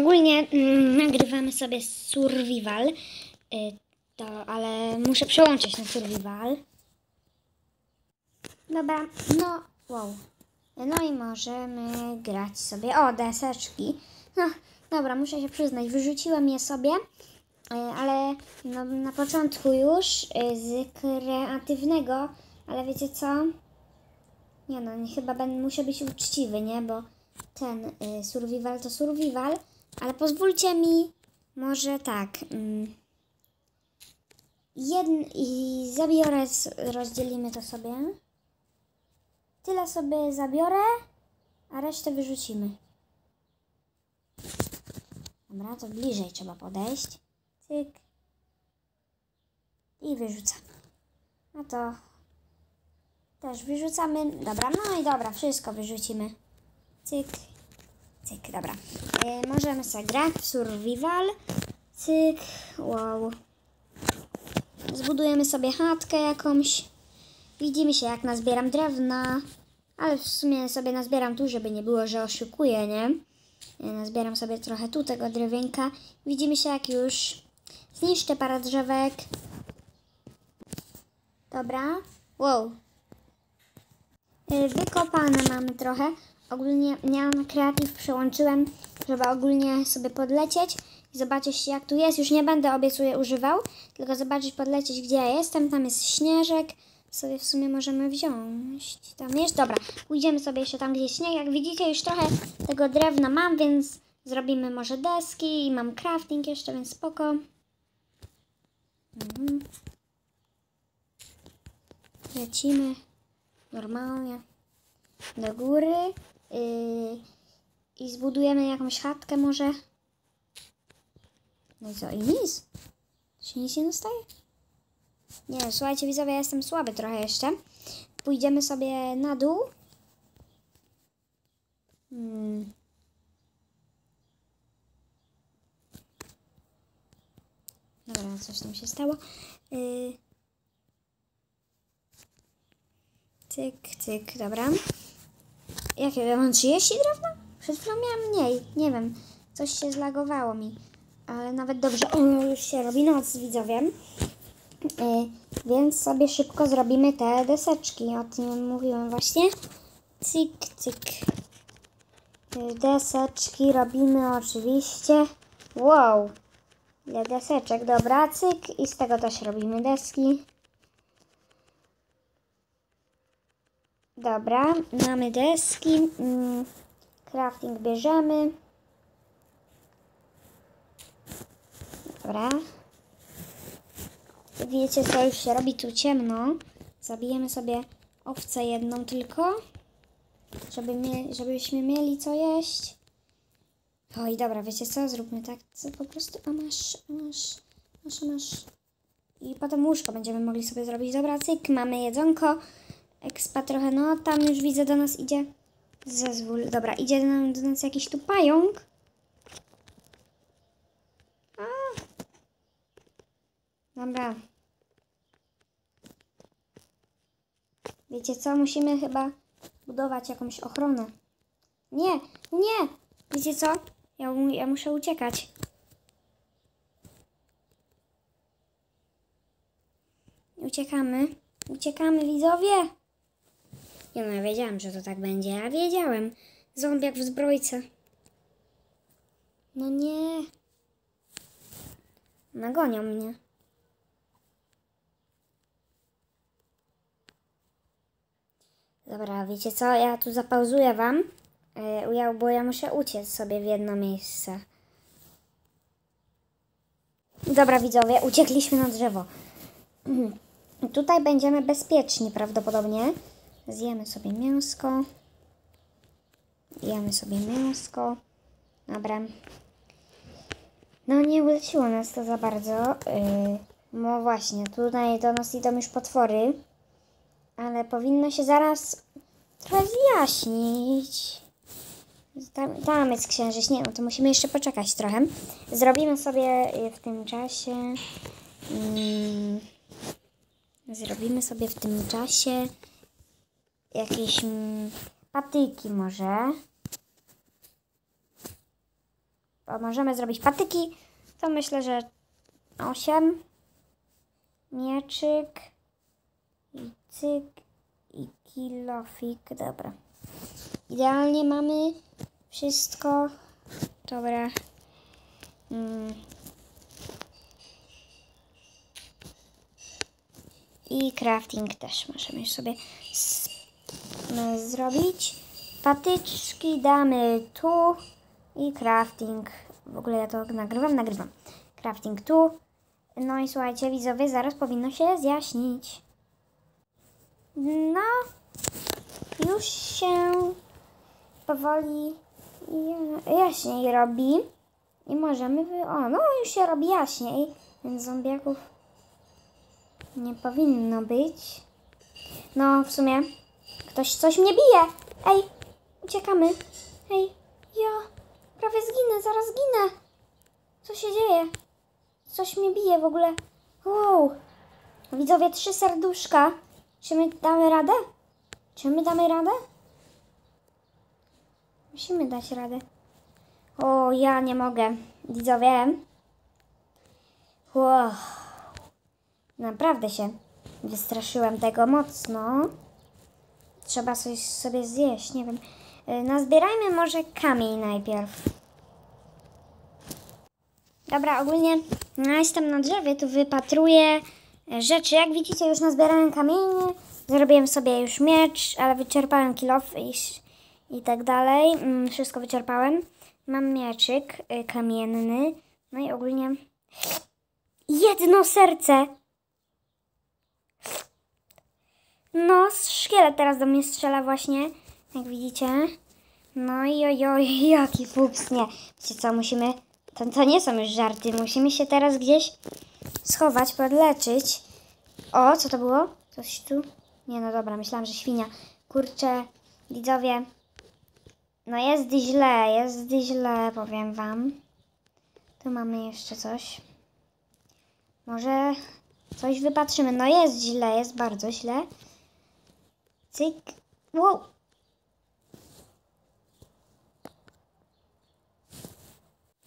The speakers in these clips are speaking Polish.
Ogólnie mm, nagrywamy sobie survival, y, to, ale muszę przełączyć na survival. Dobra, no, wow. No i możemy grać sobie. O, deseczki. No, dobra, muszę się przyznać, wyrzuciłem je sobie, y, ale no, na początku już y, z kreatywnego, ale wiecie co? Nie no, nie, chyba będę, muszę być uczciwy, nie? Bo ten y, survival to survival, ale pozwólcie mi może tak. Mm, jedn, I zabiorę, rozdzielimy to sobie. Tyle sobie zabiorę, a resztę wyrzucimy. Dobra, to bliżej trzeba podejść. Cyk. I wyrzucam. No to też wyrzucamy. Dobra, no i dobra, wszystko wyrzucimy. Cyk. Cyk, dobra. E, możemy sobie grać w survival. Cyk. Wow. Zbudujemy sobie chatkę jakąś. Widzimy się jak nazbieram drewna. Ale w sumie sobie nazbieram tu, żeby nie było, że oszukuję, nie? E, Nazbieram sobie trochę tu tego drewienka. Widzimy się jak już zniszczę parę drzewek. Dobra. Wow, Y, Wykopane mamy trochę. Ogólnie miałam kreatyw, przełączyłem, żeby ogólnie sobie podlecieć i zobaczyć jak tu jest. Już nie będę obiecuję używał, tylko zobaczyć, podlecieć gdzie ja jestem. Tam jest śnieżek. Sobie w sumie możemy wziąć. Tam jest, dobra. Pójdziemy sobie jeszcze tam gdzie śnieg. Jak widzicie już trochę tego drewna mam, więc zrobimy może deski i mam crafting jeszcze, więc spoko. Mhm. Lecimy normalnie do góry yy, i zbudujemy jakąś chatkę może. No i co? I nic? Się nic nie dostaje? Nie słuchajcie widzowie, ja jestem słaby trochę jeszcze. Pójdziemy sobie na dół. Hmm. Dobra, coś tam się stało. Yy. Cyk, cyk, dobra. Jakie ja mam 30 drewna? Przed chwilą miałam mniej. Nie wiem, coś się zlagowało mi. Ale nawet dobrze. O, już się robi noc, widzowie. Yy, więc sobie szybko zrobimy te deseczki. O tym mówiłem właśnie. Cyk, cyk. Yy, Deseczki robimy oczywiście. Wow. Ile deseczek, dobra, cyk. I z tego też robimy deski. Dobra, mamy deski. Mm, crafting bierzemy. Dobra. Wiecie co już się robi tu ciemno. Zabijemy sobie owcę jedną tylko. Żeby mie- żebyśmy mieli co jeść. Oj, dobra, wiecie co? Zróbmy tak, co po prostu. A masz, masz, masz, masz. I potem łóżko będziemy mogli sobie zrobić. Dobra, cyk, mamy jedzonko. Expa trochę, no tam już widzę do nas idzie. Zezwól. Dobra, idzie do nas, do nas jakiś tu pająk. A. Dobra. Wiecie co? Musimy chyba budować jakąś ochronę. Nie, nie! Wiecie co? Ja, ja muszę uciekać. Uciekamy. Uciekamy, widzowie. Nie no, ja wiedziałam, że to tak będzie. Ja wiedziałem. Zombiak w zbrojce. No nie. Nagonią mnie. Dobra, wiecie co? Ja tu zapauzuję wam. Ja, bo ja muszę uciec sobie w jedno miejsce. Dobra, widzowie, uciekliśmy na drzewo. Tutaj będziemy bezpieczni prawdopodobnie. Zjemy sobie mięsko. Jemy sobie mięsko. Dobra. No nie uleciło nas to za bardzo. Yy, no właśnie, tutaj do nas idą już potwory. Ale powinno się zaraz trochę zjaśnić. Tam, tam jest księżyc. Nie, no to musimy jeszcze poczekać trochę. Zrobimy sobie y, w tym czasie... Mm, Zrobimy sobie w tym czasie jakieś mm, patyki może. bo możemy zrobić patyki, to myślę, że 8. Mieczyk i cyk i kilofik. Dobra. Idealnie mamy wszystko. Dobra. Mm. I crafting też możemy sobie zrobić. Patyczki damy tu i crafting. W ogóle ja to nagrywam, nagrywam. Crafting tu. No i słuchajcie, widzowie, zaraz powinno się zjaśnić. No, już się powoli ja- jaśniej robi. I możemy wy... O, no już się robi jaśniej, więc zombiaków nie powinno być. No, w sumie ktoś coś mnie bije. Ej, uciekamy. Ej, ja prawie zginę, zaraz zginę. Co się dzieje? Coś mnie bije w ogóle. Wow. Widzowie, trzy serduszka. Czy my damy radę? Czy my damy radę? Musimy dać radę. O, ja nie mogę. Widzowie. Wow. Naprawdę się wystraszyłem tego mocno. Trzeba coś sobie zjeść, nie wiem. Y, Nazbierajmy może kamień najpierw. Dobra, ogólnie no, jestem na drzewie, tu wypatruję e, rzeczy. Jak widzicie, już nazbierałem kamienie. Zrobiłem sobie już miecz, ale wyczerpałem kilof i, i tak dalej. Mm, Wszystko wyczerpałem. Mam mieczyk y, kamienny. No i ogólnie jedno serce. No, szkielet teraz do mnie strzela właśnie, jak widzicie. No i ojoj, jaki fuks, nie. Wiecie co, musimy, to, to nie są już żarty, musimy się teraz gdzieś schować, podleczyć. O, co to było? Coś tu? Nie, no dobra, myślałam, że świnia. Kurczę, widzowie, no jest źle, jest źle, powiem wam. Tu mamy jeszcze coś. Może coś wypatrzymy. No jest źle, jest bardzo źle. Cyk. Wow.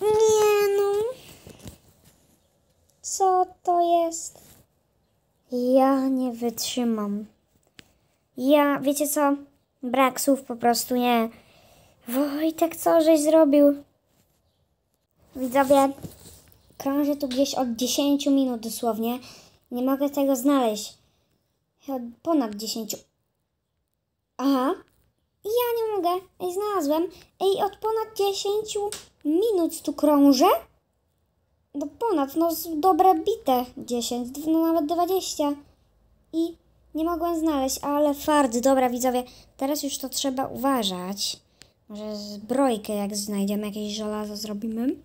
Nie no. Co to jest? Ja nie wytrzymam. Ja, wiecie co? Brak słów po prostu, nie. Wojtek, co żeś zrobił? Widzowie, krążę tu gdzieś od 10 minut dosłownie. Nie mogę tego znaleźć. Ponad 10. Aha. Ja nie mogę. Znalazłem. Ej, od ponad 10 minut tu krążę? No ponad, no dobre bite 10, d- no nawet 20. I nie mogłem znaleźć, ale fart, dobra widzowie, teraz już to trzeba uważać. Może zbrojkę, jak znajdziemy jakieś żelazo, zrobimy.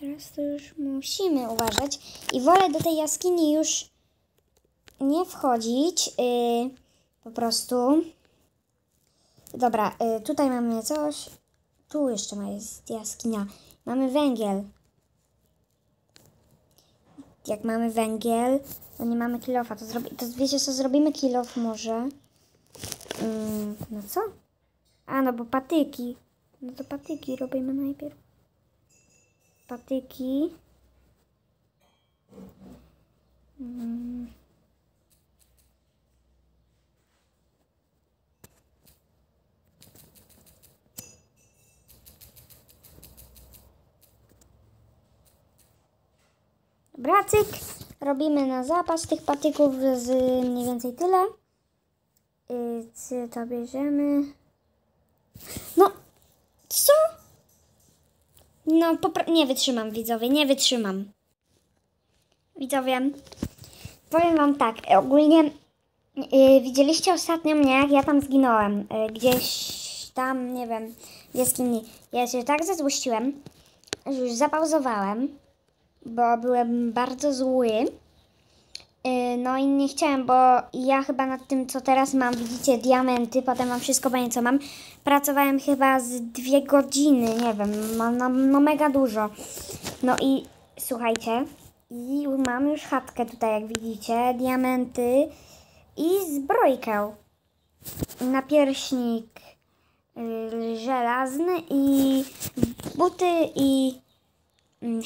Teraz to już musimy uważać. I wolę do tej jaskini już nie wchodzić. Yy, po prostu. Dobra, yy, tutaj mamy coś. Tu jeszcze jest jaskinia. Mamy węgiel. Jak mamy węgiel, to nie mamy kilofa. To, to wiecie co, zrobimy kilof może. Yy, no co? A, no bo patyki. No to patyki robimy najpierw. Patyki. Mm. Cyk. Robimy na zapas tych patyków z mniej więcej tyle. Yy, to bierzemy? No, co? No, nie wytrzymam, widzowie, nie wytrzymam. Widzowie, powiem wam tak, ogólnie yy, widzieliście ostatnio mnie, jak ja tam zginąłem, yy, gdzieś tam, nie wiem, w jaskini. Ja się tak zezłościłem, że już zapauzowałem, bo byłem bardzo zły. Yy, No i nie chciałem, bo ja chyba nad tym, co teraz mam, widzicie, diamenty, potem mam wszystko, powiem co mam. Pracowałem chyba z dwie godziny, nie wiem, no, no, no mega dużo. No i słuchajcie, i mam już chatkę tutaj, jak widzicie, diamenty i zbrojkę. Napierśnik y, żelazny i buty i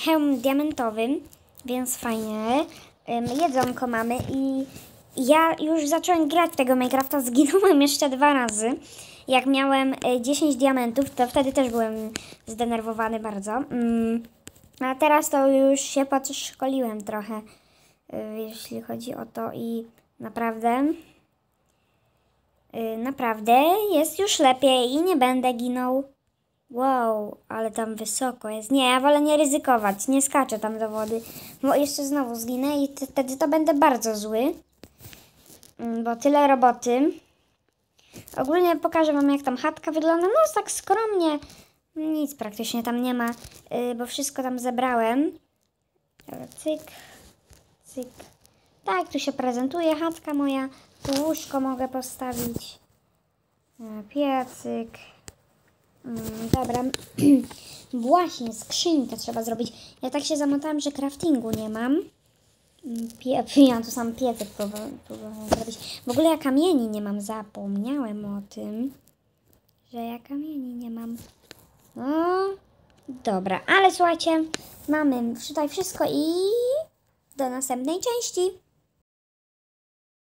hełm diamentowy, więc fajnie. Jedzonko mamy i ja już zacząłem grać tego Minecrafta, zginąłem jeszcze dwa razy. Jak miałem y, 10 diamentów, to wtedy też byłem zdenerwowany bardzo. Ym, A teraz to już się podszkoliłem trochę, y, jeśli chodzi o to i naprawdę, y, naprawdę jest już lepiej i nie będę ginął. Wow, ale tam wysoko jest. Nie, ja wolę nie ryzykować, nie skaczę tam do wody, bo jeszcze znowu zginę i wtedy to będę bardzo zły, Mm, bo tyle roboty. Ogólnie pokażę Wam, jak tam chatka wygląda. No, tak skromnie. Nic praktycznie tam nie ma, y, bo wszystko tam zebrałem. Cyk, cyk. Tak, tu się prezentuje chatka moja. Tu łóżko mogę postawić. E, Piecyk. Mm, dobra. Właśnie, skrzynkę trzeba zrobić. Ja tak się zamotałam, że craftingu nie mam. Mm, Pie, ja tu sam piecyk próbowałem próbowałem zrobić. W ogóle ja kamieni nie mam, zapomniałem o tym, że ja kamieni nie mam. No, dobra, ale słuchajcie, mamy tutaj wszystko i do następnej części.